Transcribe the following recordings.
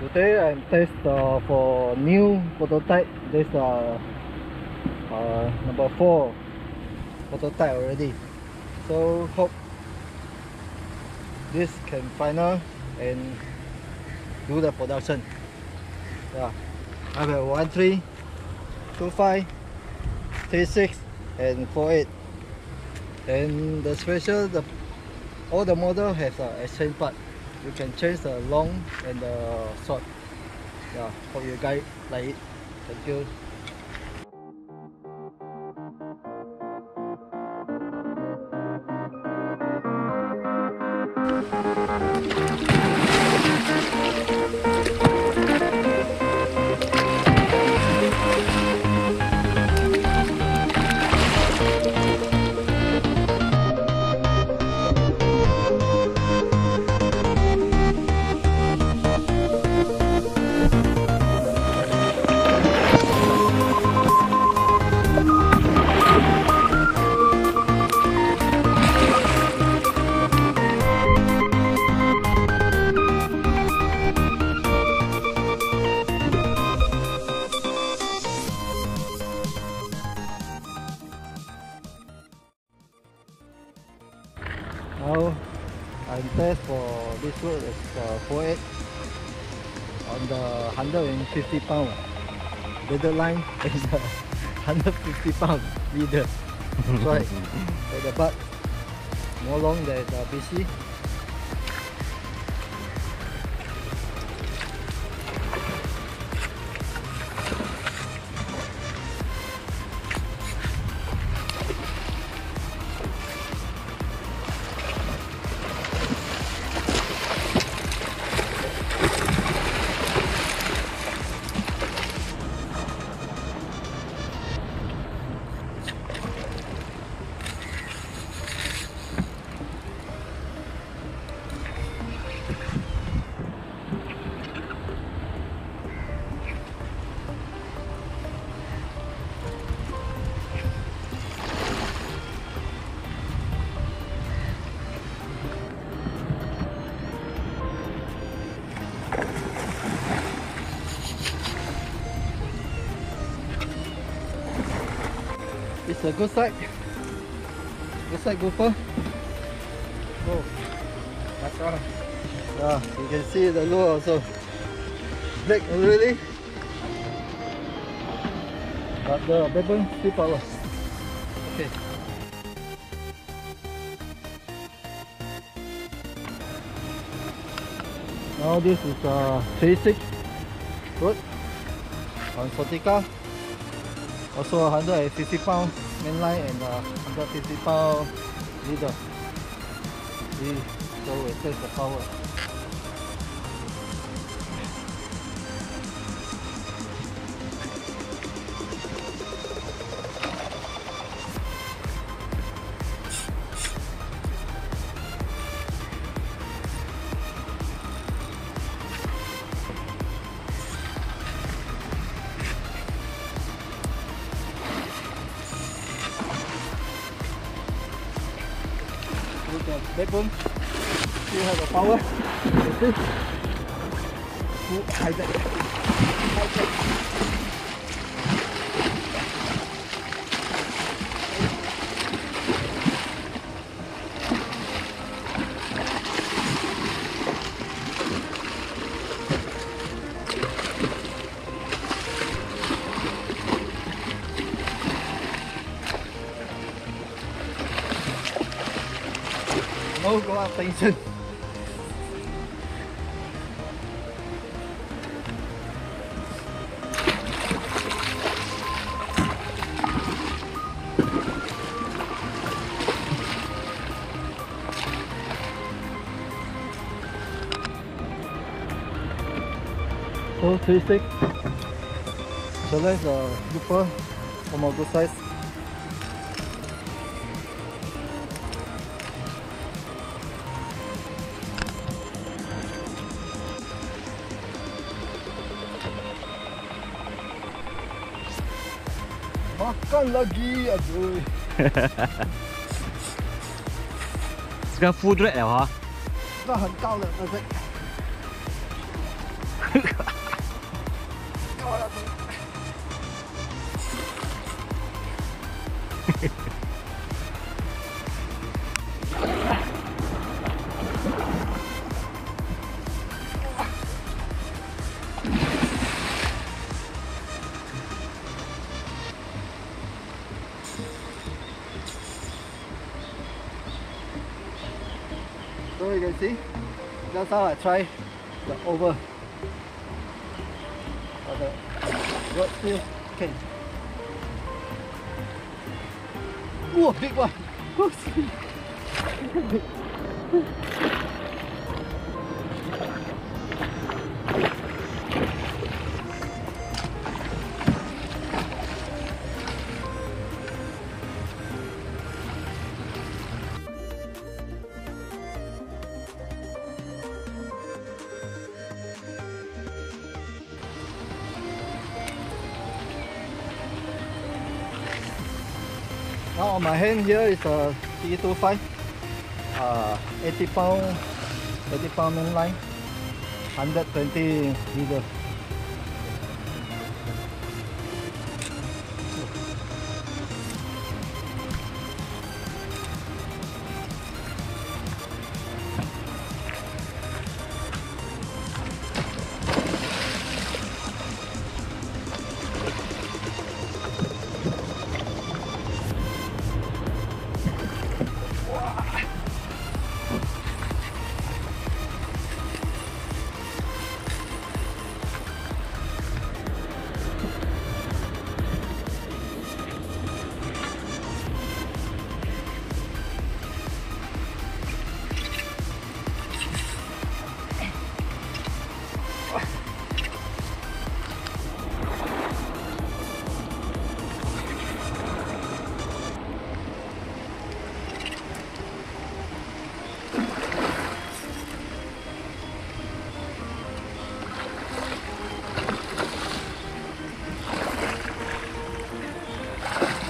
Today I'm test uh, for new prototype. This uh, uh, number four prototype already. So hope this can final and do the production. Yeah, I have a one three, two five, three six, and four eight. And the special, the all the model has a exchange part you can change the long and the short. Yeah hope you guys like it. Thank you test for this road is uh, 48 on the 150 pound leader line is uh, 150 pound leader. That's right. so the butt more long than the BC. It's a good side. Good side gopher. Oh, that's all. Yeah, you can see the lure also. Black really. But the backbone still power. Okay. Now this is uh 36 road on Saltiga. Also 150 pound mainline and uh, 150 pound leader. See, so it takes the power. With the backbone still have the power? You high back high back So three stick. Select the grouper from good makan lagi aduh. Sudah food ray you can see, that's how I try the over. Or the rod steel cage. Ooh, big one! Now my hand here is a T25 uh, 80 pound 80 pound main line. 120 leader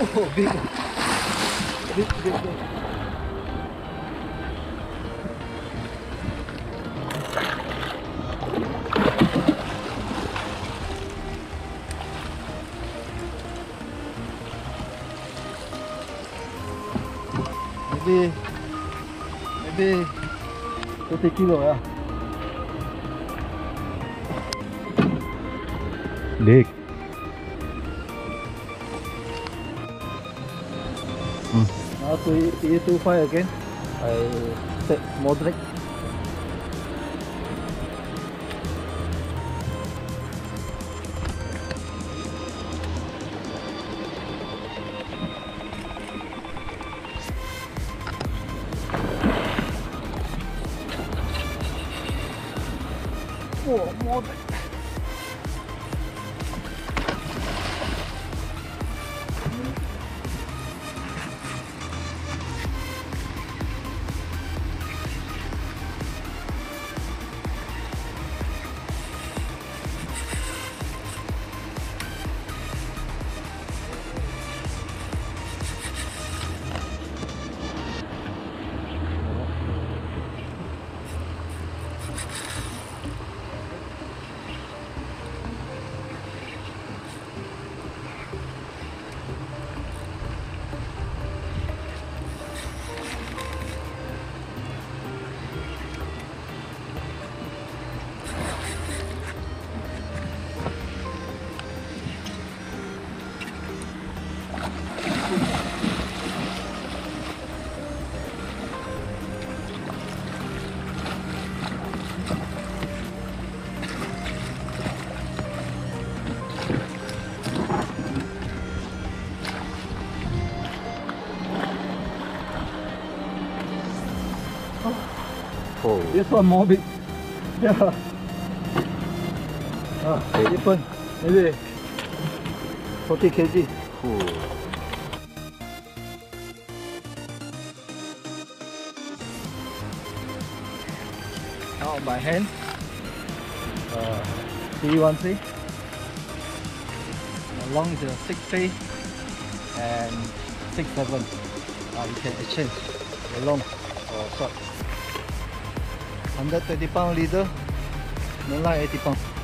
Oh, big one. Big, big, big. Maybe, maybe 30 kilo, yeah. Big. Now to E25 again, I set moderate. Oh, moderate. This one more big. Yeah. Ah, different. Maybe 40 kg. Now on my hand, uh, D13. Along is a 6 and 6 7. Uh, you can exchange the long or short. 120 pound leader, no lie 80 pound.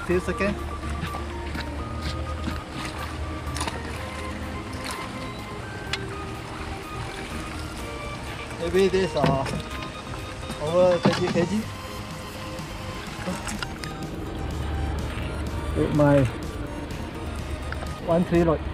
A few seconds. Maybe this uh over 20 kg. With my one.